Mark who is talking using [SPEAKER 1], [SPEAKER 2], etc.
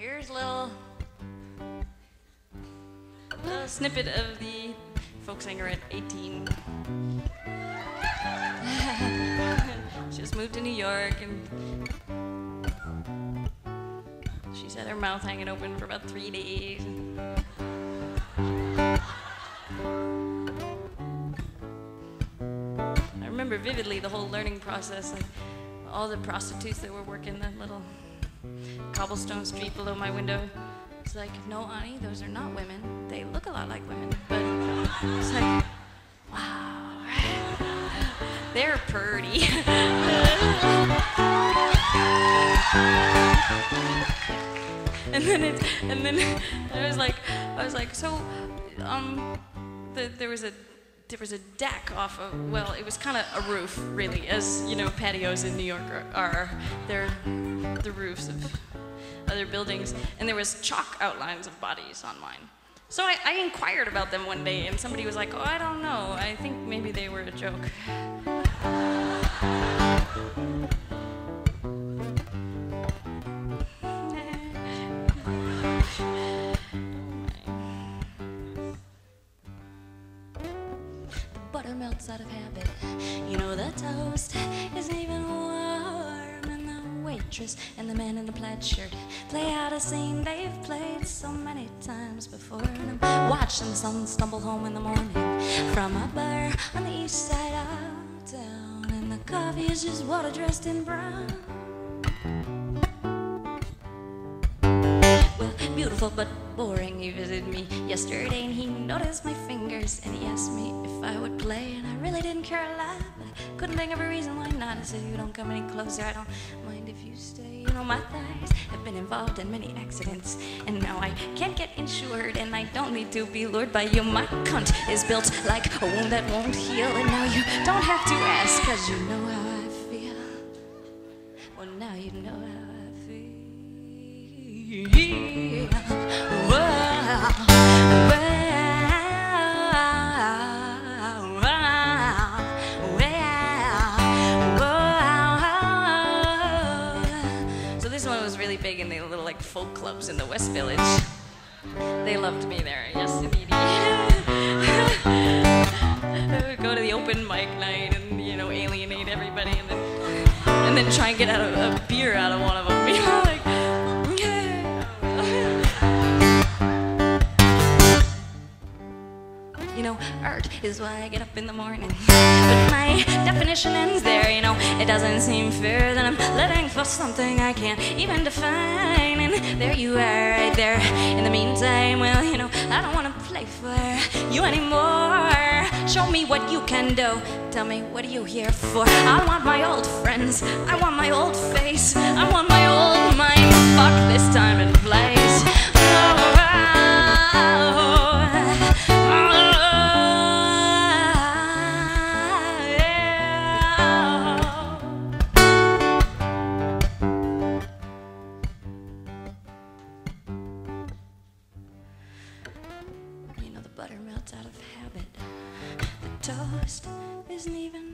[SPEAKER 1] here's a little, little snippet of the folk singer at 18. Just moved to New York and she's had her mouth hanging open for about three days. I remember vividly the whole learning process, and all the prostitutes that were working that little cobblestone street below my window. It's like, no, Ani, those are not women. They look a lot like women, but it's like, wow, they're pretty. and then it, and then I was like, I was like, so, um, the, there was a there was a deck off of well it was kind of a roof really as you know patios in new york are, are. They're the roofs of other buildings. And there was chalk outlines of bodies on mine. So I, I inquired about them one day and somebody was like oh i don't know. I think maybe they were a joke butter melts out of habit. You know the toast isn't even warm, and the waitress and the man in the plaid shirt play out a scene they've played so many times before. And I'm watching someone stumble home in the morning from a bar on the east side of town, and the coffee is just water dressed in brown. Well, beautiful but boring. He visited me yesterday and he noticed my fingers and he I would play. And I really didn't care a lot, but I couldn't think of a reason why not. I said, You don't come any closer, I don't mind if you stay. You know, my thighs have been involved in many accidents, and now I can't get insured, and I don't need to be lured by you. My cunt is built like a wound that won't heal, and now you don't have to ask, cause you know how I feel. Well, now you know how I feel. Really big in the little like folk clubs in the West Village. They loved me there, yes indeed. I would go to the open mic night and you know alienate everybody and then and then try and get out a, a beer out of one of them. Art is why I get up in the morning. But my definition ends there, you know. It doesn't seem fair that I'm living for something I can't even define. And there you are, right there. In the meantime, well, you know, I don't want to play for you anymore. Show me what you can do. Tell me, what are you here for? I want my old friends. I want my old face. I want my old butter melts out of habit. The toast isn't even